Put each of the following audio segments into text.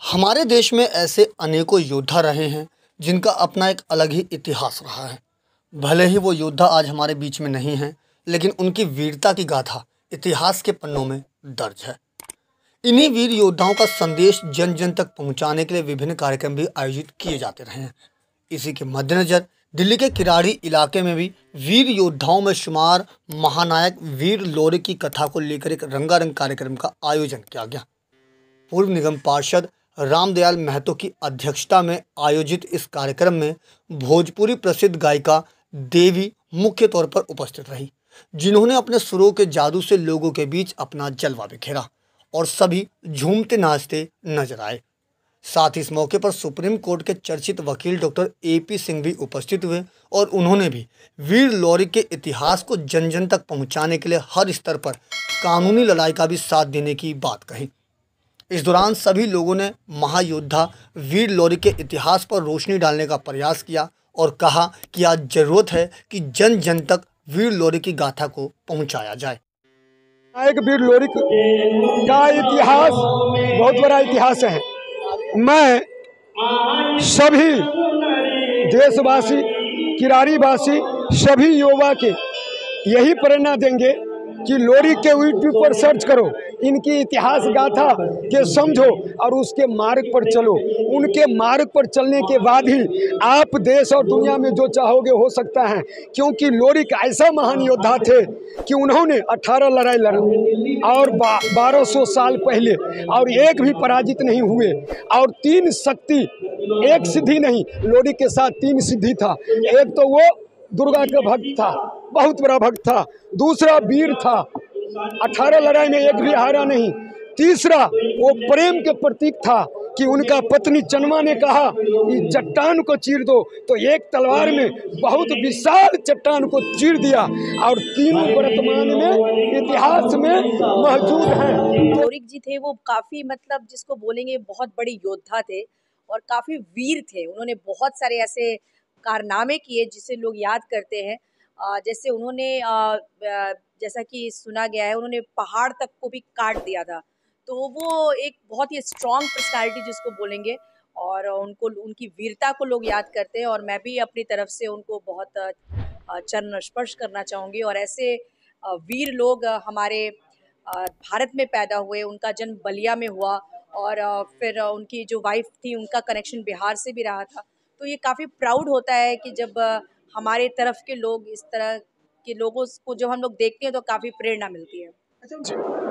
हमारे देश में ऐसे अनेकों योद्धा रहे हैं, जिनका अपना एक अलग ही इतिहास रहा है। भले ही वो योद्धा आज हमारे बीच में नहीं हैं, लेकिन उनकी वीरता की गाथा इतिहास के पन्नों में दर्ज है। इन्हीं वीर योद्धाओं का संदेश जन जन तक पहुँचाने के लिए विभिन्न कार्यक्रम भी आयोजित किए जाते रहे हैं। इसी के मद्देनज़र दिल्ली के किराड़ी इलाके में भी वीर योद्धाओं में शुमार महानायक वीर लोरे की कथा को लेकर एक रंगारंग कार्यक्रम का आयोजन किया गया। पूर्व निगम पार्षद रामदयाल महतो की अध्यक्षता में आयोजित इस कार्यक्रम में भोजपुरी प्रसिद्ध गायिका देवी मुख्य तौर पर उपस्थित रही, जिन्होंने अपने सुरों के जादू से लोगों के बीच अपना जलवा बिखेरा और सभी झूमते नाचते नज़र आए। साथ ही इस मौके पर सुप्रीम कोर्ट के चर्चित वकील डॉक्टर ए पी सिंह भी उपस्थित हुए और उन्होंने भी वीर लॉरी के इतिहास को जन जन तक पहुँचाने के लिए हर स्तर पर कानूनी लड़ाई का भी साथ देने की बात कही। इस दौरान सभी लोगों ने महायोद्धा वीर लॉरी के इतिहास पर रोशनी डालने का प्रयास किया और कहा कि आज ज़रूरत है कि जन जन तक वीर लोरी की गाथा को पहुँचाया जाए। नायक वीर लोरी का इतिहास? बहुत बड़ा इतिहास है। मैं सभी देशवासी, किरारीवासी, सभी युवा के यही प्रेरणा देंगे कि लोरी के यूट्यूब पर सर्च करो। इनकी इतिहास गाथा के समझो और उसके मार्ग पर चलो। उनके मार्ग पर चलने के बाद ही आप देश और दुनिया में जो चाहोगे हो सकता है। क्योंकि लोरिक ऐसा महान योद्धा थे कि उन्होंने 18 लड़ाई लड़ी और बारह सौ साल पहले और एक भी पराजित नहीं हुए और तीन शक्ति, एक सिद्धि नहीं लोरी के साथ तीन सिद्धि था। एक तो वो दुर्गा का भक्त था, बहुत बड़ा भक्त था। दूसरा वीर था अठारह लड़ाई में एक भी हारा नहीं। तीसरा, वो प्रेम के प्रतीक था कि उनका पत्नी चनमा ने कहा कि चट्टान को चीर दो। तो एक तलवार में बहुत विशाल चट्टान को चीर दिया और तीनों वर्तमान में इतिहास में मौजूद हैं। गौरिक जी थे, वो काफ़ी मतलब जिसको बोलेंगे बहुत बड़े योद्धा थे और काफ़ी वीर थे। उन्होंने बहुत सारे ऐसे कारनामे किए जिसे लोग याद करते हैं। जैसे उन्होंने जैसा कि सुना गया है, उन्होंने पहाड़ तक को भी काट दिया था। तो वो एक बहुत ही स्ट्रॉन्ग पर्सनैलिटी जिसको बोलेंगे और उनको, उनकी वीरता को लोग याद करते हैं और मैं भी अपनी तरफ़ से उनको बहुत चरण स्पर्श करना चाहूँगी और ऐसे वीर लोग हमारे भारत में पैदा हुए, उनका जन्म बलिया में हुआ और फिर उनकी जो वाइफ थी, उनका कनेक्शन बिहार से भी रहा था। तो ये काफ़ी प्राउड होता है कि जब हमारे तरफ़ के लोग इस तरह के लोगों को जो हम लोग देखते हैं तो काफ़ी प्रेरणा मिलती है।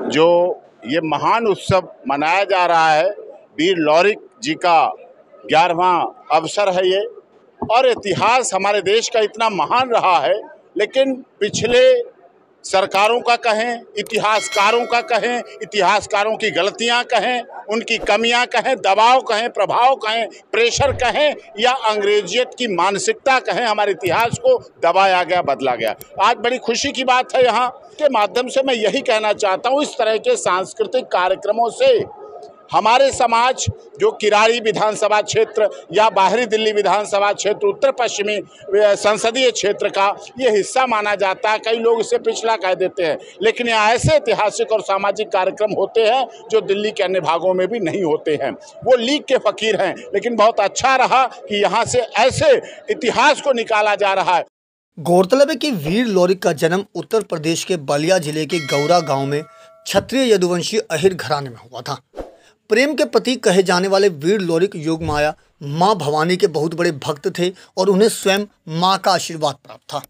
जो ये महान उत्सव मनाया जा रहा है, वीर लौरिक जी का ग्यारहवा अवसर है ये। और इतिहास हमारे देश का इतना महान रहा है, लेकिन पिछले सरकारों का कहें, इतिहासकारों का कहें, इतिहासकारों की गलतियाँ कहें, उनकी कमियाँ कहें, दबाव कहें, प्रभाव कहें, प्रेशर कहें, या अंग्रेजियत की मानसिकता कहें, हमारे इतिहास को दबाया गया, बदला गया। आज बड़ी खुशी की बात है यहाँ के माध्यम से मैं यही कहना चाहता हूँ, इस तरह के सांस्कृतिक कार्यक्रमों से हमारे समाज, जो किरारी विधानसभा क्षेत्र या बाहरी दिल्ली विधानसभा क्षेत्र उत्तर पश्चिमी संसदीय क्षेत्र का ये हिस्सा माना जाता है। कई लोग इसे पिछला कह देते हैं। लेकिन यहाँ ऐसे ऐतिहासिक और सामाजिक कार्यक्रम होते हैं, जो दिल्ली के अन्य भागों में भी नहीं होते हैं। वो लीग के फकीर हैं, लेकिन बहुत अच्छा रहा कि यहाँ से ऐसे इतिहास को निकाला जा रहा है। गौरतलब है कि वीर लौरिक का जन्म उत्तर प्रदेश के बलिया ज़िले के गौरा गाँव में क्षत्रिय यदुवंशी अहिर घराने में हुआ था। प्रेम के प्रतीक कहे जाने वाले वीर लोरिक योग माया माँ भवानी के बहुत बड़े भक्त थे और उन्हें स्वयं माँ का आशीर्वाद प्राप्त था।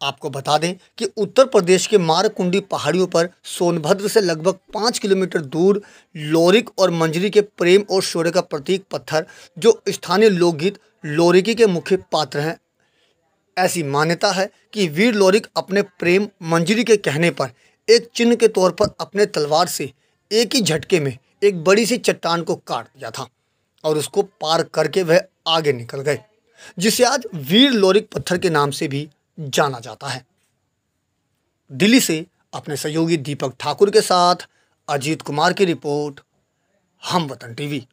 आपको बता दें कि उत्तर प्रदेश के मारकुंडी पहाड़ियों पर सोनभद्र से लगभग पाँच किलोमीटर दूर लोरिक और मंजरी के प्रेम और शौर्य का प्रतीक पत्थर, जो स्थानीय लोकगीत लोरिकी के मुख्य पात्र हैं। ऐसी मान्यता है कि वीर लोरिक अपने प्रेम मंजरी के कहने पर एक चिन्ह के तौर पर अपने तलवार से एक ही झटके में एक बड़ी सी चट्टान को काट दिया था और उसको पार करके वह आगे निकल गए, जिसे आज वीर लोरिक पत्थर के नाम से भी जाना जाता है। दिल्ली से अपने सहयोगी दीपक ठाकुर के साथ अजीत कुमार की रिपोर्ट हम वतन टीवी।